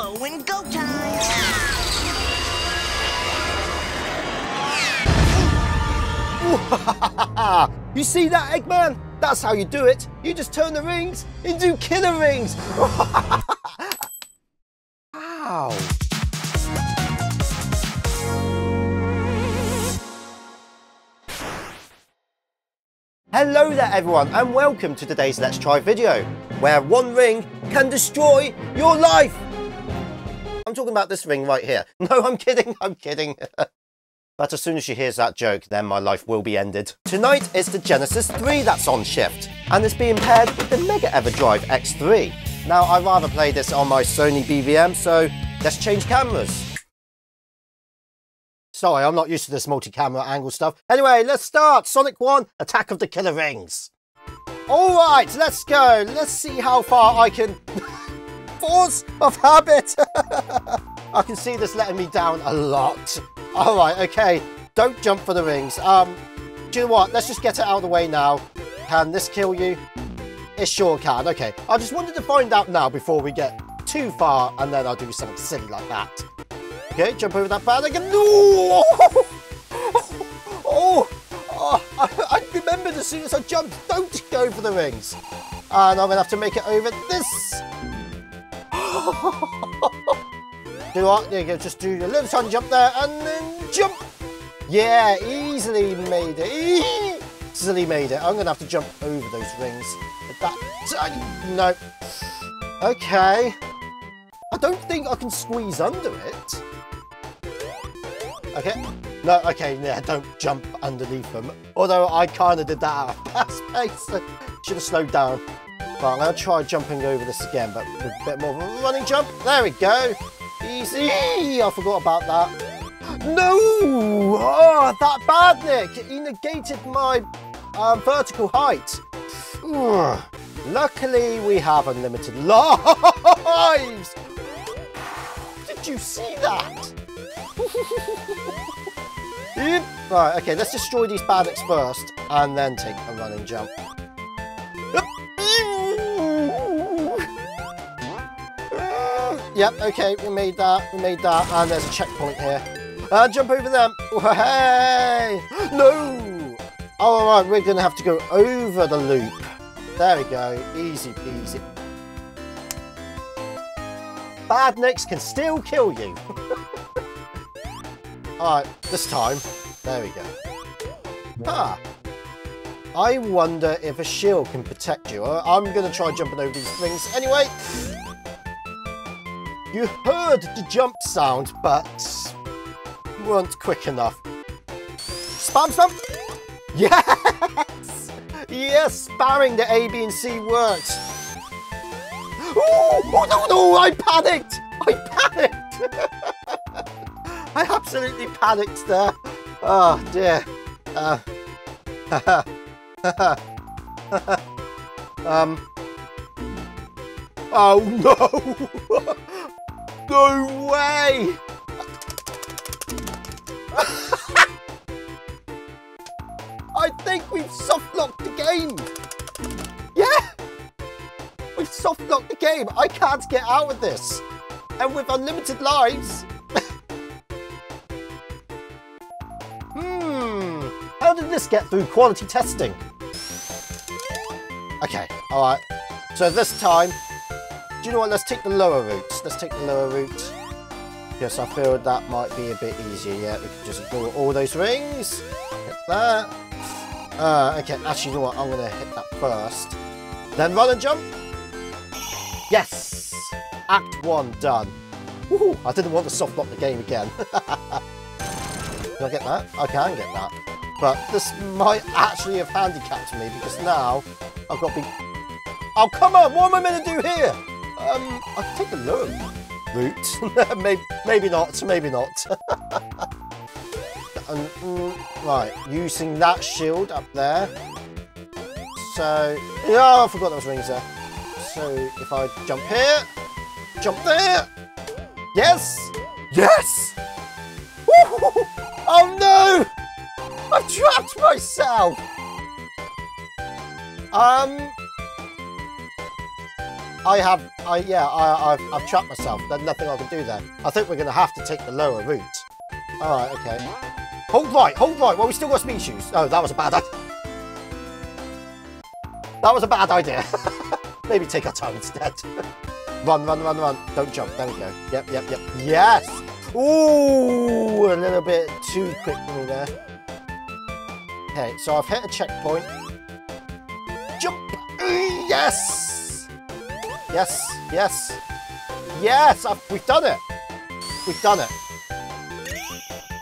Blow and go time! you see that, Eggman? That's how you do it. You just turn the rings into killer rings. Ow. Hello there everyone and welcome to today's Let's Try video, where one ring can destroy your life. I'm talking about this ring right here. No, I'm kidding, I'm kidding. but as soon as she hears that joke, then my life will be ended. Tonight is the Genesis 3 that's on shift, and it's being paired with the Mega Everdrive X3. Now, I'd rather play this on my Sony BVM, so let's change cameras. Sorry, I'm not used to this multi-camera angle stuff. Anyway, let's start. Sonic 1, Attack of the Killer Rings. All right, let's go. Let's see how far I can... Force of habit. I can see this letting me down a lot. All right, okay. Don't jump for the rings. Um, do you know what? Let's just get it out of the way now. Can this kill you? It sure can. Okay, I just wanted to find out now before we get too far, and then I'll do something silly like that. Okay, jump over that bad again. No! Oh, oh, I, I remembered as soon as I jumped, don't go for the rings. And I'm going to have to make it over this. do what? There you go, just do a little tiny jump there and then jump. Yeah, easily made it. Easily made it. I'm going to have to jump over those rings. That, uh, no. Okay. I don't think I can squeeze under it. Okay. No, okay, yeah, don't jump underneath them. Although I kind of did that out of fast pace. Should have slowed down. Going to try jumping over this again, but with a bit more of a running jump. There we go. Easy. I forgot about that. No! Oh, that Badnik. He negated my um, vertical height. Luckily, we have unlimited lives. Did you see that? right, okay, let's destroy these bandits first and then take a running jump. Yep, okay, we made that, we made that, and there's a checkpoint here. Uh, jump over them. Hey! No! Oh, All right, we're to have to go over the loop. There we go, easy peasy. Badniks can still kill you. Alright, this time. There we go. Ah. I wonder if a shield can protect you. Uh, I'm to try jumping over these things anyway. You heard the jump sound, but weren't quick enough. Spam, spam! Yes! Yes, spamming the A, B, and C works. Oh, oh no, no, I panicked! I panicked! I absolutely panicked there. Oh dear. Uh, um. Oh no! no way! I think we've soft locked the game. Yeah, we've soft locked the game. I can't get out of this, and with unlimited lives. Hmm. How did this get through quality testing? Okay, alright. So this time, do you know what, let's take the lower route. Let's take the lower route. Yes, I feel that might be a bit easier. Yeah, we can just ignore all those rings. Hit that. Uh, okay, actually, you know what, I'm going to hit that first. Then run and jump. Yes! Act 1 done. Woohoo! I didn't want to soft lock the game again. Can I get that? I can get that. But this might actually have handicapped me because now I've got to be... Oh, come on! What am I meant to do here? Um, I can take a look. Route? maybe, maybe not, maybe not. um, mm, right, using that shield up there. So, yeah, I forgot those rings there. So, if I jump here, jump there. Yes! Yes! Oh no! I've trapped myself! Um... I have, I yeah, I, I've, I've trapped myself. There's nothing I can do there. I think we're going to have to take the lower route. All right, okay. Hold right, hold right. Well, we still got speed shoes. Oh, that was a bad idea. That was a bad idea. Maybe take our time instead. run, run, run, run. Don't jump. There we go. Yep, yep, yep. Yes! Ooh, a little bit too quick for me there. Okay, so I've hit a checkpoint. Jump! Yes! Yes, yes. Yes, I've, we've done it. We've done it.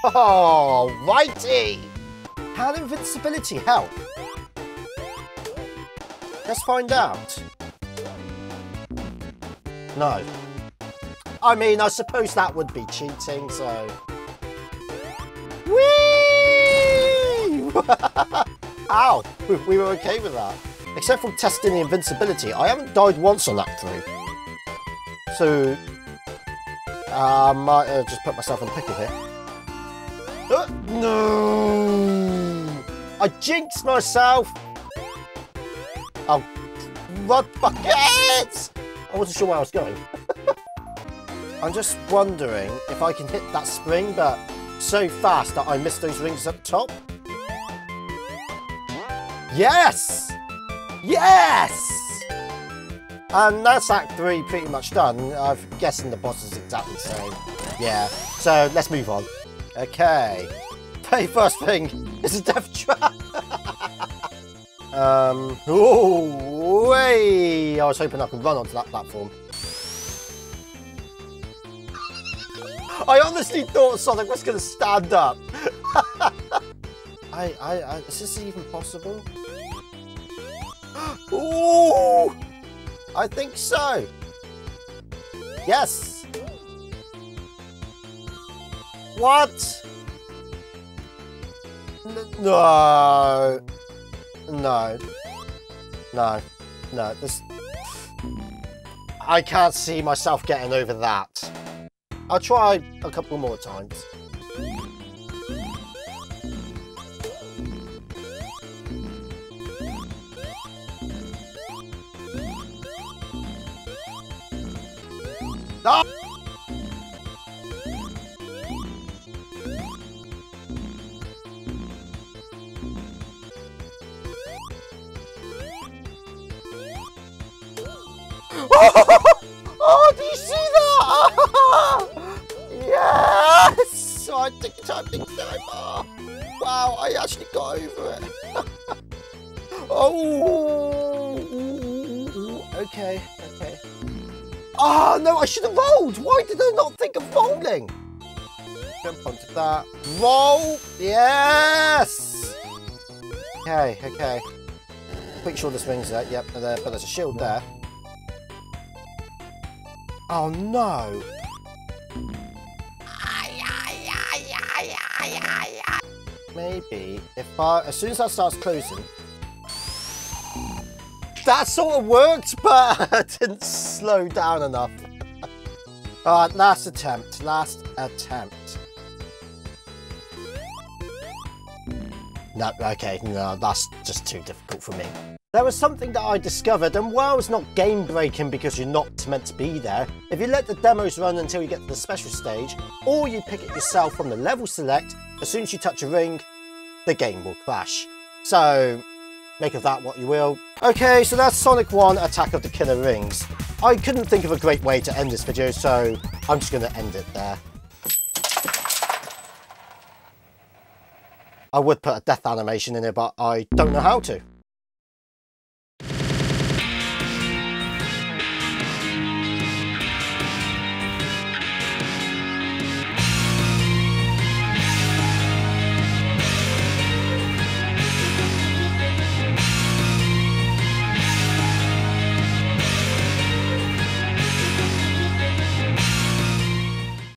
Oh, righty! How did invincibility help? Let's find out. No. I mean, I suppose that would be cheating, so... Whee! Ow! We, we were okay with that. Except for testing the invincibility, I haven't died once on that through. So... I might uh, just put myself in a pickle here. Uh, no! I jinxed myself! Oh, run buckets! I wasn't sure where I was going. I'm just wondering if I can hit that spring, but so fast that I missed those rings at the top. Yes! Yes! And that's Act 3 pretty much done. I'm guessing the boss is exactly the same. Yeah, so let's move on. Okay. Very first thing is a death trap. um, oh, way! I was hoping I could run onto that platform. I honestly thought Sonic was going to stand up. I, I, I, is this even possible? Ooh! I think so. Yes. What? No. No. No. No. This. I can't see myself getting over that. I'll try a couple more times. Oh, that? yes! I. Oh, wow, I actually over it. oh, okay. Oh, no, I should have rolled. Why did I not think of rolling? Jump onto that. Roll. Yes. Okay, okay. Pretty sure this ring's there. Yep, there, but there's a shield there. Oh, no. Maybe if I, as soon as that starts closing, that sort of worked, but didn't slow down enough. Alright, last attempt, last attempt. No, okay, no, that's just too difficult for me. There was something that I discovered, and while it's not game breaking because you're not meant to be there, if you let the demos run until you get to the special stage, or you pick it yourself from the level select, as soon as you touch a ring, the game will crash. So, Make of that what you will. Okay, so that's Sonic 1 Attack of the Killer Rings. I couldn't think of a great way to end this video, so I'm just going to end it there. I would put a death animation in it, but I don't know how to.